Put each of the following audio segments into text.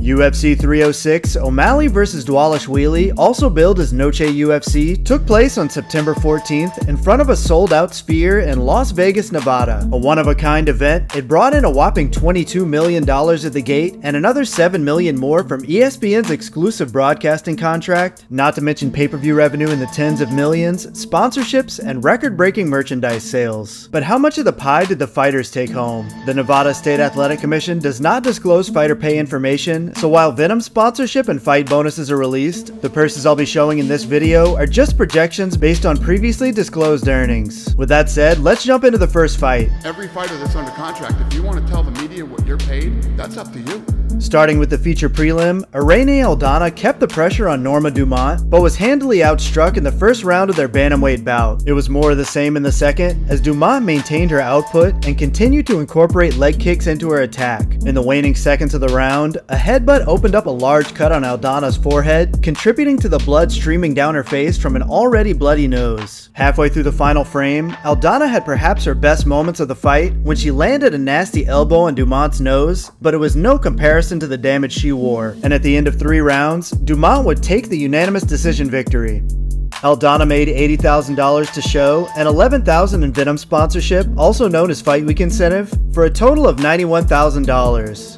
UFC 306 O'Malley vs. Dvalishvili, also billed as Noche UFC, took place on September 14th in front of a sold-out Sphere in Las Vegas, Nevada. A one-of-a-kind event, it brought in a whopping $22 million at the gate and another 7 million more from ESPN's exclusive broadcasting contract, not to mention pay-per-view revenue in the tens of millions, sponsorships, and record-breaking merchandise sales. But how much of the pie did the fighters take home? The Nevada State Athletic Commission does not disclose fighter pay information so while Venom sponsorship and fight bonuses are released, the purses I'll be showing in this video are just projections based on previously disclosed earnings. With that said, let's jump into the first fight. Every fighter that's under contract, if you want to tell the media what you're paid, that's up to you. Starting with the feature prelim, Irene Aldana kept the pressure on Norma Dumont, but was handily outstruck in the first round of their bantamweight bout. It was more of the same in the second, as Dumont maintained her output and continued to incorporate leg kicks into her attack. In the waning seconds of the round, a headbutt opened up a large cut on Aldana's forehead, contributing to the blood streaming down her face from an already bloody nose. Halfway through the final frame, Aldana had perhaps her best moments of the fight when she landed a nasty elbow on Dumont's nose, but it was no comparison to the damage she wore, and at the end of three rounds, Dumont would take the unanimous decision victory. Aldana made $80,000 to show and $11,000 in Venom sponsorship, also known as Fight Week incentive, for a total of $91,000.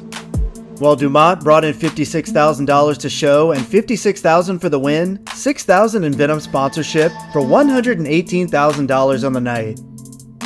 While Dumont brought in $56,000 to show and $56,000 for the win, $6,000 in Venom sponsorship for $118,000 on the night.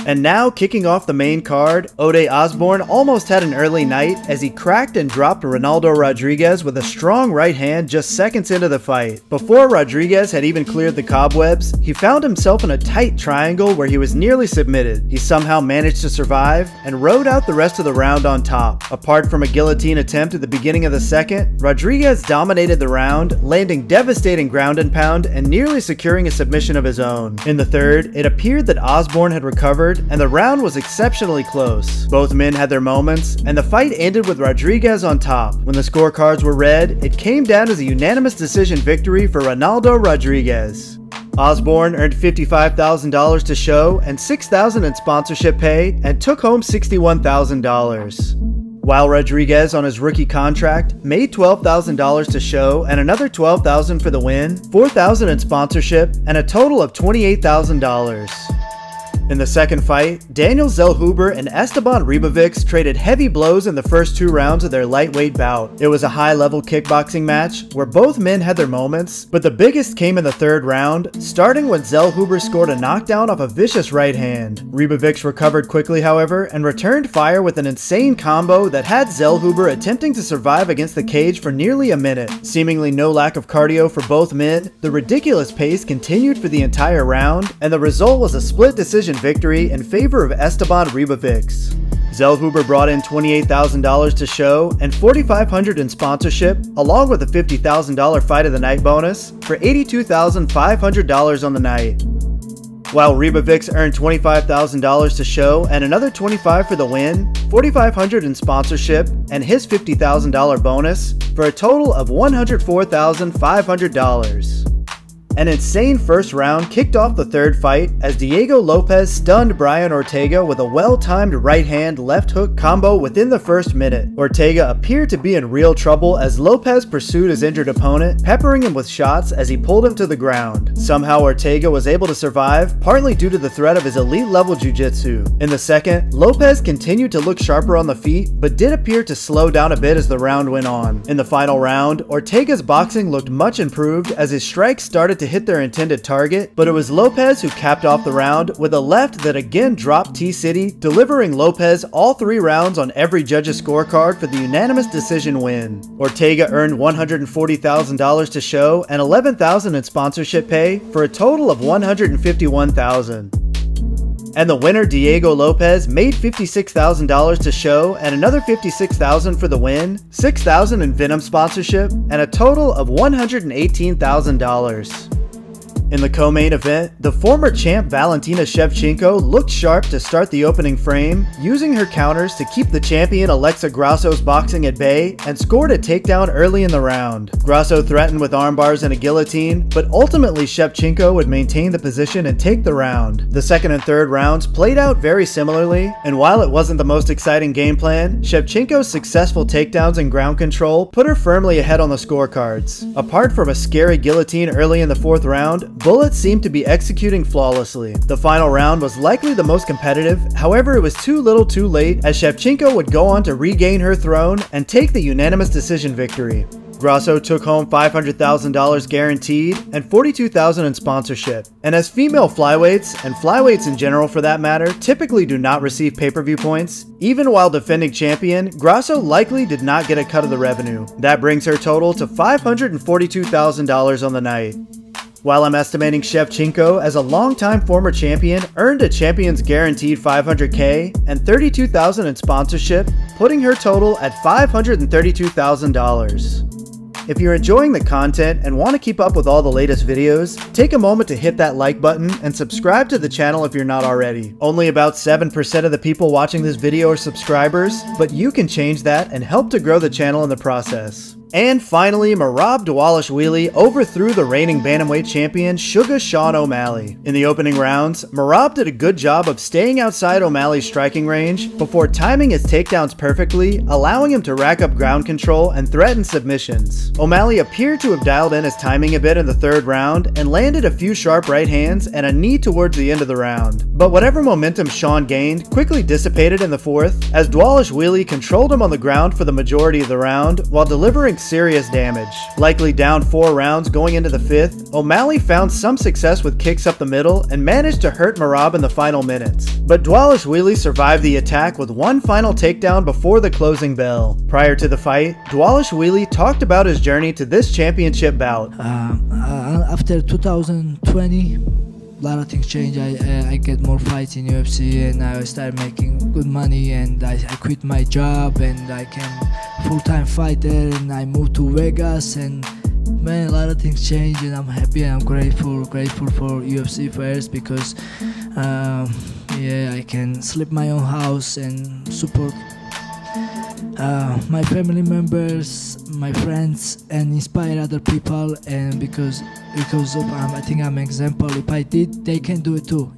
And now, kicking off the main card, Ode Osbourne almost had an early night as he cracked and dropped Ronaldo Rodriguez with a strong right hand just seconds into the fight. Before Rodriguez had even cleared the cobwebs, he found himself in a tight triangle where he was nearly submitted. He somehow managed to survive and rode out the rest of the round on top. Apart from a guillotine attempt at the beginning of the second, Rodriguez dominated the round, landing devastating ground and pound and nearly securing a submission of his own. In the third, it appeared that Osbourne had recovered and the round was exceptionally close. Both men had their moments, and the fight ended with Rodriguez on top. When the scorecards were read, it came down as a unanimous decision victory for Ronaldo Rodriguez. Osbourne earned $55,000 to show and $6,000 in sponsorship pay and took home $61,000. While Rodriguez on his rookie contract made $12,000 to show and another $12,000 for the win, $4,000 in sponsorship, and a total of $28,000. In the second fight, Daniel Zellhuber and Esteban Ribovics traded heavy blows in the first two rounds of their lightweight bout. It was a high-level kickboxing match where both men had their moments, but the biggest came in the third round, starting when Zellhuber scored a knockdown off a vicious right hand. Ribovics recovered quickly, however, and returned fire with an insane combo that had Zellhuber attempting to survive against the cage for nearly a minute. Seemingly no lack of cardio for both men, the ridiculous pace continued for the entire round, and the result was a split decision victory in favor of Esteban Ribovics. Zellhuber brought in $28,000 to show and $4,500 in sponsorship, along with a $50,000 fight of the night bonus for $82,500 on the night. While Ribovics earned $25,000 to show and another 25 for the win, $4,500 in sponsorship, and his $50,000 bonus for a total of $104,500. An insane first round kicked off the third fight as Diego Lopes stunned Brian Ortega with a well-timed right hand left hook combo within the first minute. Ortega appeared to be in real trouble as Lopes pursued his injured opponent, peppering him with shots as he pulled him to the ground. Somehow Ortega was able to survive, partly due to the threat of his elite level jiu-jitsu. In the second, Lopes continued to look sharper on the feet, but did appear to slow down a bit as the round went on. In the final round, Ortega's boxing looked much improved as his strikes started to hit their intended target, but it was Lopes who capped off the round with a left that again dropped T-City, delivering Lopes all three rounds on every judge's scorecard for the unanimous decision win. Ortega earned $140,000 to show and $11,000 in sponsorship pay for a total of $151,000 and the winner Diego Lopes made $56,000 to show and another $56,000 for the win, $6,000 in Venom sponsorship, and a total of $118,000. In the co-main event, the former champ Valentina Shevchenko looked sharp to start the opening frame, using her counters to keep the champion Alexa Grasso's boxing at bay and scored a takedown early in the round. Grasso threatened with armbars and a guillotine, but ultimately Shevchenko would maintain the position and take the round. The second and third rounds played out very similarly, and while it wasn't the most exciting game plan, Shevchenko's successful takedowns and ground control put her firmly ahead on the scorecards. Apart from a scary guillotine early in the fourth round, Bullets seemed to be executing flawlessly. The final round was likely the most competitive, however it was too little too late as Shevchenko would go on to regain her throne and take the unanimous decision victory. Grasso took home $500,000 guaranteed and $42,000 in sponsorship. And as female flyweights, and flyweights in general for that matter, typically do not receive pay-per-view points, even while defending champion, Grasso likely did not get a cut of the revenue. That brings her total to $542,000 on the night. While I'm estimating Shevchenko as a longtime former champion earned a champion's guaranteed 500k and 32,000 in sponsorship, putting her total at $532,000. If you're enjoying the content and want to keep up with all the latest videos, take a moment to hit that like button and subscribe to the channel if you're not already. Only about 7% of the people watching this video are subscribers, but you can change that and help to grow the channel in the process. And finally, Merab Dvalishvili overthrew the reigning bantamweight champion Sugar Sean O'Malley. In the opening rounds, Merab did a good job of staying outside O'Malley's striking range before timing his takedowns perfectly, allowing him to rack up ground control and threaten submissions. O'Malley appeared to have dialed in his timing a bit in the third round and landed a few sharp right hands and a knee towards the end of the round. But whatever momentum Sean gained quickly dissipated in the fourth as Dvalishvili controlled him on the ground for the majority of the round while delivering serious damage. Likely down four rounds going into the fifth, O'Malley found some success with kicks up the middle and managed to hurt Merab in the final minutes. But Dvalishvili survived the attack with one final takedown before the closing bell. Prior to the fight, Dvalishvili talked about his journey to this championship bout. Um, uh, after 2020, a lot of things change. I, uh, I get more fights in UFC and I start making good money and I, I quit my job and I can full-time fighter and I moved to Vegas and man a lot of things change and I'm happy and I'm grateful grateful for UFC first because um, yeah I can sleep my own house and support uh, my family members, my friends, and inspire other people. And because because of um, I think I'm an example. If I did, they can do it too.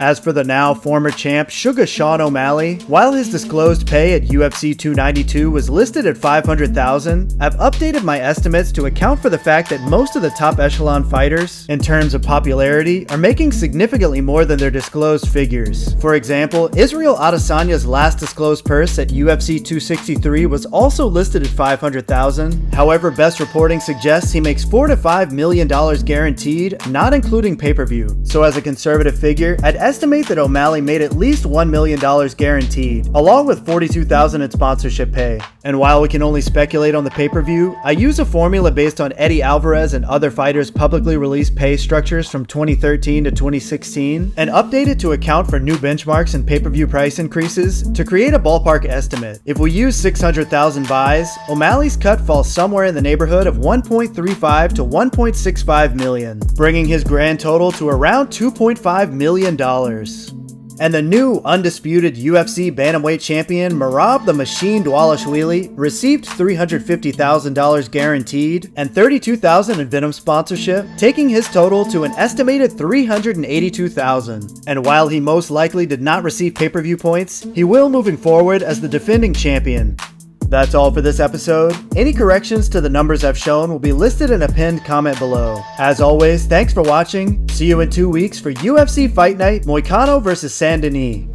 As for the now former champ Sugar Sean O'Malley, while his disclosed pay at UFC 292 was listed at 500,000, I've updated my estimates to account for the fact that most of the top echelon fighters, in terms of popularity, are making significantly more than their disclosed figures. For example, Israel Adesanya's last disclosed purse at UFC 263 was also listed at 500,000. However, best reporting suggests he makes 4 to 5 million dollars guaranteed, not including pay-per-view. So as a conservative figure, at estimate that O'Malley made at least $1 million guaranteed, along with 42,000 in sponsorship pay. And while we can only speculate on the pay-per-view, I use a formula based on Eddie Alvarez and other fighters' publicly released pay structures from 2013 to 2016, and update it to account for new benchmarks and pay-per-view price increases to create a ballpark estimate. If we use 600,000 buys, O'Malley's cut falls somewhere in the neighborhood of 1.35 to 1.65 million, bringing his grand total to around 2.5 million dollars and the new undisputed UFC Bantamweight champion Merab the Machine Dvalishvili received $350,000 guaranteed and $32,000 in Venom sponsorship, taking his total to an estimated $382,000. And while he most likely did not receive pay-per-view points, he will moving forward as the defending champion. That's all for this episode. Any corrections to the numbers I've shown will be listed in a pinned comment below. As always, thanks for watching. See you in two weeks for UFC Fight Night Moicano vs. Saint Denis.